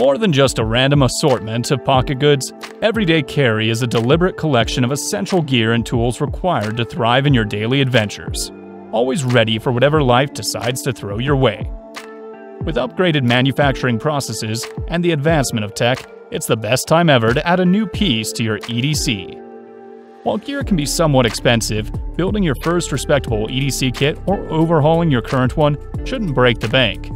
More than just a random assortment of pocket goods, Everyday Carry is a deliberate collection of essential gear and tools required to thrive in your daily adventures, always ready for whatever life decides to throw your way. With upgraded manufacturing processes and the advancement of tech, it's the best time ever to add a new piece to your EDC. While gear can be somewhat expensive, building your first respectable EDC kit or overhauling your current one shouldn't break the bank.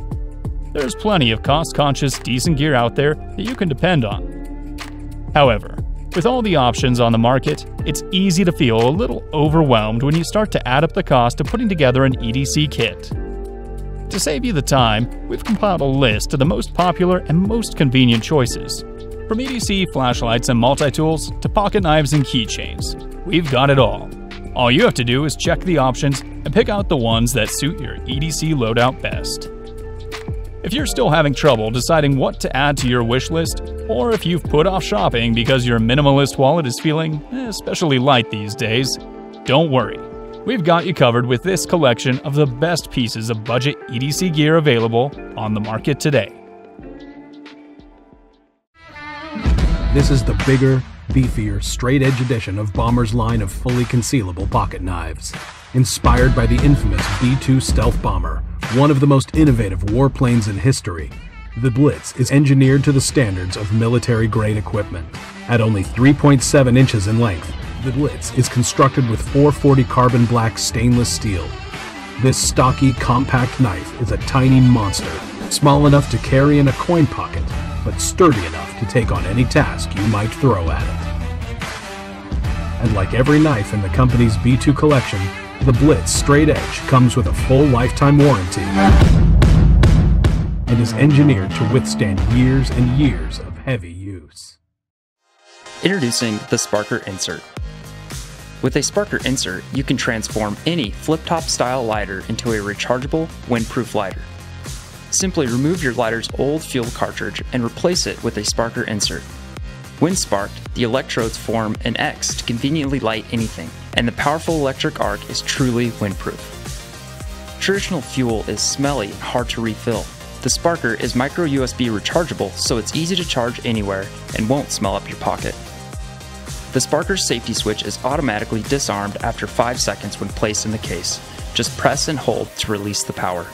There's plenty of cost conscious, decent gear out there that you can depend on. However, with all the options on the market, it's easy to feel a little overwhelmed when you start to add up the cost of putting together an EDC kit. To save you the time, we've compiled a list of the most popular and most convenient choices. From EDC flashlights and multi-tools to pocket knives and keychains, we've got it all. All you have to do is check the options and pick out the ones that suit your EDC loadout best. If you're still having trouble deciding what to add to your wish list, or if you've put off shopping because your minimalist wallet is feeling especially light these days, don't worry. We've got you covered with this collection of the best pieces of budget EDC gear available on the market today. This is the bigger, beefier, straight edge edition of Bomber's line of fully concealable pocket knives. Inspired by the infamous B 2 stealth bomber, one of the most innovative warplanes in history, the Blitz is engineered to the standards of military grade equipment. At only 3.7 inches in length, the Blitz is constructed with 440 carbon black stainless steel. This stocky, compact knife is a tiny monster, small enough to carry in a coin pocket, but sturdy enough to take on any task you might throw at it. And like every knife in the company's B2 collection, the Blitz Straight Edge comes with a full lifetime warranty and is engineered to withstand years and years of heavy use. Introducing the Sparkr Insert. With a Sparkr insert, you can transform any flip-top style lighter into a rechargeable, windproof lighter. Simply remove your lighter's old fuel cartridge and replace it with a Sparkr insert. When sparked, the electrodes form an X to conveniently light anything, and the powerful electric arc is truly windproof. Traditional fuel is smelly and hard to refill. The Sparkr is micro USB rechargeable, so it's easy to charge anywhere and won't smell up your pocket. The Sparkr's safety switch is automatically disarmed after 5 seconds when placed in the case. Just press and hold to release the power.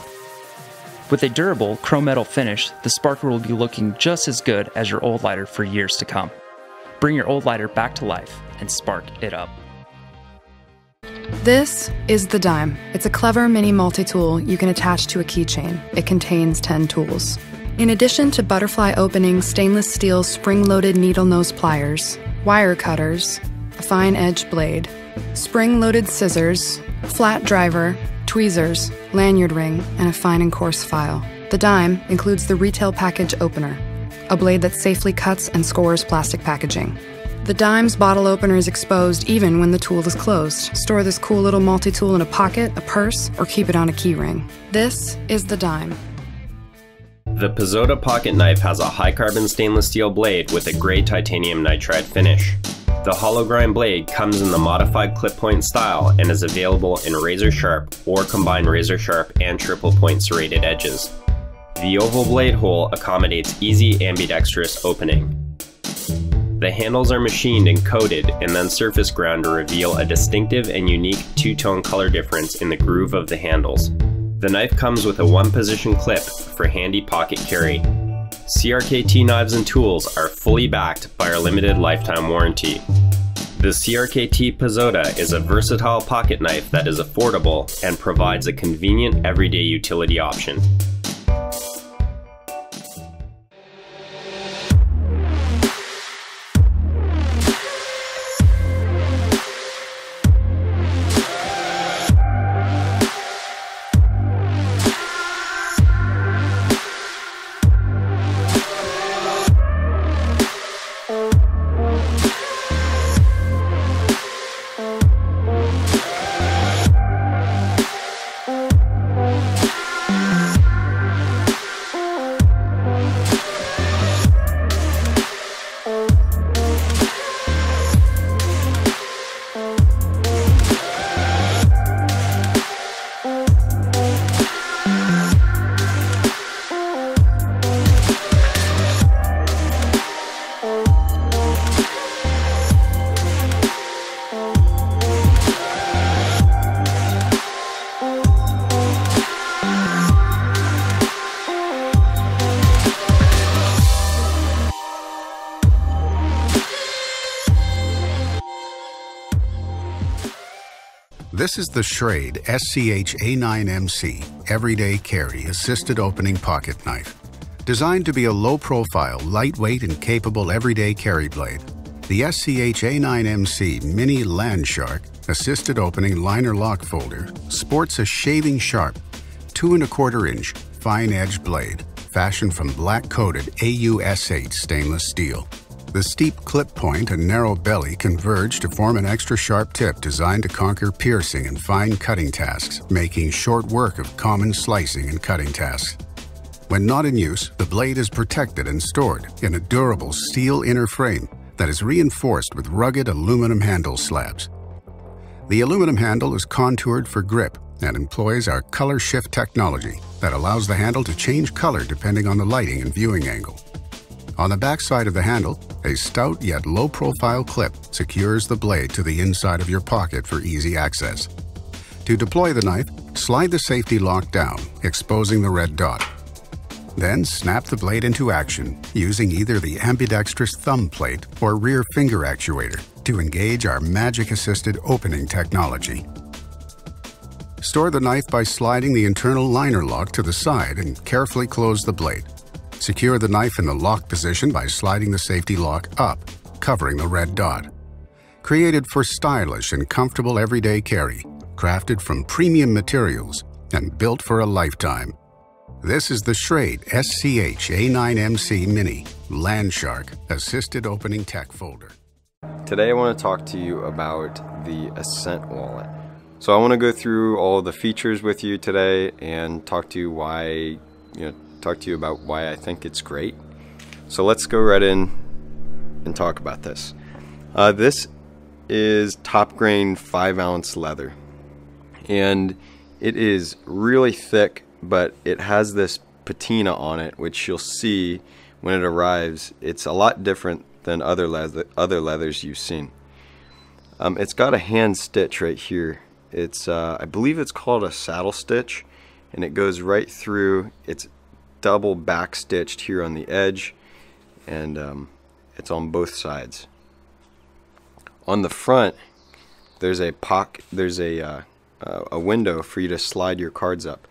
With a durable chrome metal finish, the Sparkr will be looking just as good as your old lighter for years to come. Bring your old lighter back to life and spark it up. This is the Dime. It's a clever mini multi tool you can attach to a keychain. It contains 10 tools. In addition to butterfly opening stainless steel spring loaded needle nose pliers, wire cutters, a fine edge blade, spring loaded scissors, flat driver, tweezers, lanyard ring, and a fine and coarse file. The dime includes the retail package opener, a blade that safely cuts and scores plastic packaging. The dime's bottle opener is exposed even when the tool is closed. Store this cool little multi tool in a pocket, a purse, or keep it on a keyring. This is the dime. The Pazoda pocket knife has a high carbon stainless steel blade with a gray titanium nitride finish. The hollow grind blade comes in the modified clip point style and is available in razor sharp or combined razor sharp and triple point serrated edges. The oval blade hole accommodates easy ambidextrous opening. The handles are machined and coated and then surface ground to reveal a distinctive and unique two-tone color difference in the groove of the handles. The knife comes with a one-position clip for handy pocket carry. CRKT knives and tools are fully backed by our limited lifetime warranty. The CRKT Pazoda is a versatile pocket knife that is affordable and provides a convenient everyday utility option. This is the Schrade SCH A9MC Everyday Carry Assisted Opening Pocket Knife. Designed to be a low profile, lightweight, and capable everyday carry blade, the SCH A9MC Mini Landshark Assisted Opening Liner Lock Folder sports a shaving sharp, two and a quarter inch, fine edge blade, fashioned from black coated AUS8 stainless steel. The steep clip point and narrow belly converge to form an extra sharp tip designed to conquer piercing and fine cutting tasks, making short work of common slicing and cutting tasks. When not in use, the blade is protected and stored in a durable steel inner frame that is reinforced with rugged aluminum handle slabs. The aluminum handle is contoured for grip and employs our color shift technology that allows the handle to change color depending on the lighting and viewing angle. On the back side of the handle, a stout yet low profile clip secures the blade to the inside of your pocket for easy access. To deploy the knife, slide the safety lock down, exposing the red dot. Then snap the blade into action using either the ambidextrous thumb plate or rear finger actuator to engage our magic assisted opening technology. Store the knife by sliding the internal liner lock to the side and carefully close the blade. Secure the knife in the lock position by sliding the safety lock up, covering the red dot. Created for stylish and comfortable everyday carry, crafted from premium materials, and built for a lifetime. This is the Schrade SCH A9MC Mini Landshark Assisted Opening Tech Folder. Today I want to talk to you about the Ascent wallet. So I want to go through all the features with you today and talk to you why, you know, talk to you about why I think it's great. So let's go right in and talk about this. Uh, this is top grain 5 ounce leather. And it is really thick, but it has this patina on it, which you'll see when it arrives. It's a lot different than other leather, other leathers you've seen. Um, it's got a hand stitch right here. It's uh, I believe it's called a saddle stitch, and it goes right through. It's double back stitched here on the edge and um, it's on both sides. On the front there's a pock there's a uh, a window for you to slide your cards up.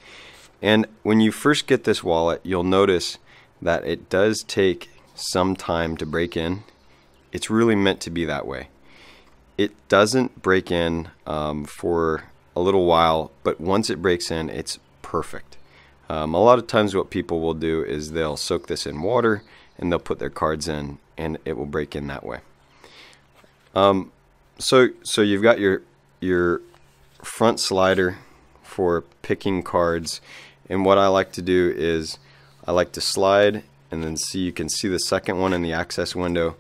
And when you first get this wallet, you'll notice that it does take some time to break in. It's really meant to be that way. It doesn't break in um, for a little while, but once it breaks in, it's perfect. Um, a lot of times what people will do is they'll soak this in water and they'll put their cards in and it will break in that way. Um, so so you've got your your front slider for picking cards. And what I like to do is I like to slide and then see you can see the second one in the access window.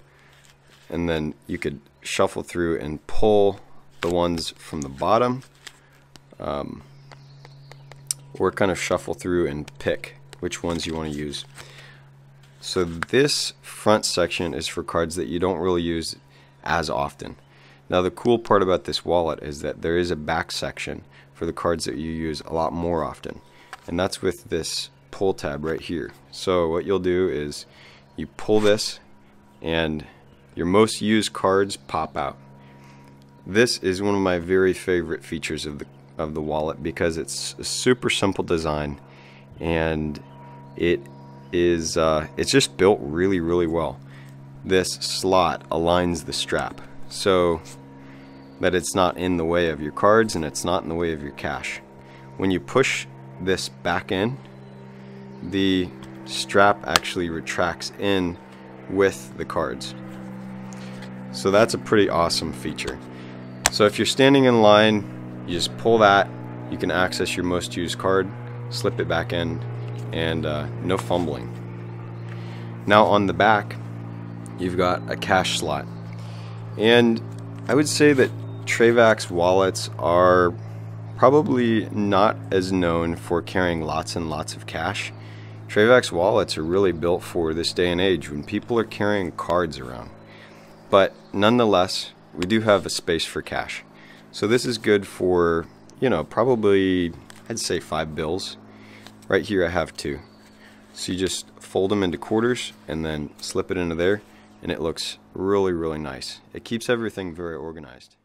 And then you could shuffle through and pull the ones from the bottom. Um, kind of shuffle through and pick which ones you want to use. So this front section is for cards that you don't really use as often. Now the cool part about this wallet is that there is a back section for the cards that you use a lot more often. And that's with this pull tab right here. So what you'll do is you pull this and your most used cards pop out. This is one of my very favorite features of the of the wallet because it's a super simple design and it is uh, it's just built really really well. This slot aligns the strap so that it's not in the way of your cards and it's not in the way of your cash. When you push this back in the strap actually retracts in with the cards. So that's a pretty awesome feature. So if you're standing in line you just pull that, you can access your most used card, slip it back in, and uh, no fumbling. Now on the back, you've got a cash slot. And I would say that Trayvax wallets are probably not as known for carrying lots and lots of cash. Trayvax wallets are really built for this day and age when people are carrying cards around. But nonetheless, we do have a space for cash. So this is good for, you know, probably, I'd say five bills. Right here I have two. So you just fold them into quarters and then slip it into there and it looks really, really nice. It keeps everything very organized.